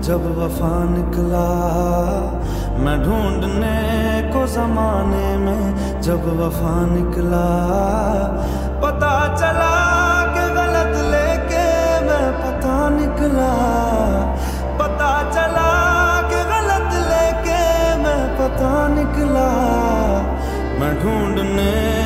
जब वफा निकला। मैं ढूँढने को जमाने में जब वफा निकला। पता चला कि गलत लेके मैं पता निकला। पता चला कि गलत लेके मैं पता निकला। मैं ढूँढने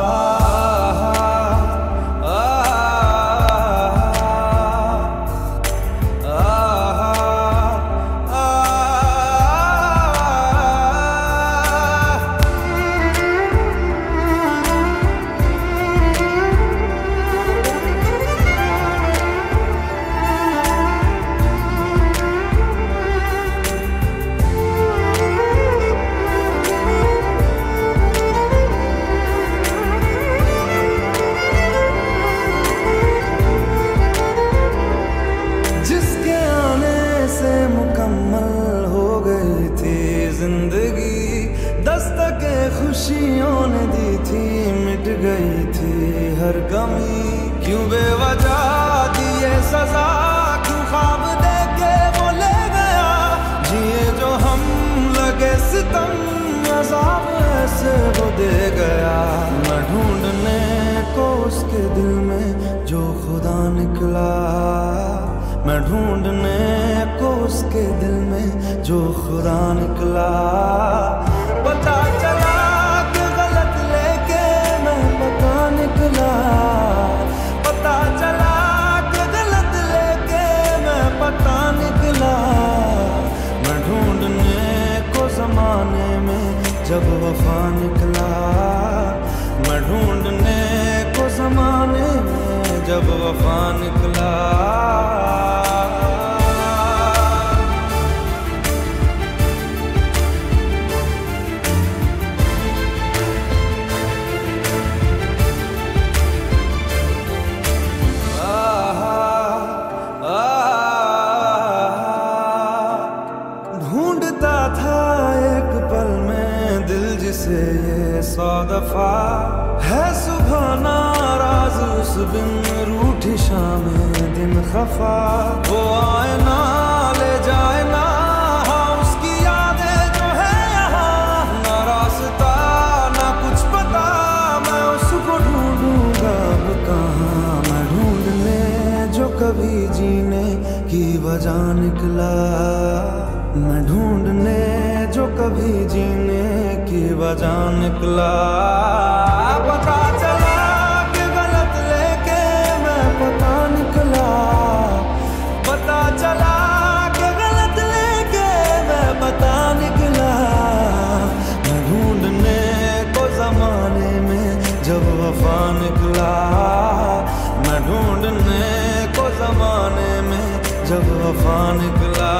ज़िंदगी दस्तक खुशियों ने दी थी, मिट गई थी हर कमी क्यों बेवजह दिए सजा, क्यों ख्वाब दे के वो ले गया? जिए जो हम लगे सितम, अजाब ऐसे वो दे गया। मैं ढूँढने को उसके दिल में जो खुदा निकला। मैं ढूँढने उसके दिल में जो खुदा निकला। पता चला कि गलत लेके मैं पता निकला। पता चला कि गलत लेके मैं पता निकला। मैं ढूँढने को जमाने में जब वफा निकला। मैं ढूँढने को जमाने में जब वफा निकला। जिसे ये सौ दफ़ा है सुबह नाराज़ उस बिन रूठी शाम दिन खफा। वो आए ना, ले जाए ना हाँ उसकी यादें जो है यहाँ। कुछ पता, मैं उसको ढूंढूँगा अब कभी जीने की वजह निकला। मैं ढूँढने जो कभी जीने की वजह निकला। पता चला कि गलत लेके मैं पता निकला। पता चला कि गलत लेके मैं पता निकला। मैं ढूँढने को जमाने में जब वफा निकला। मैं ढूँढने को जमाने में जब वफा निकला।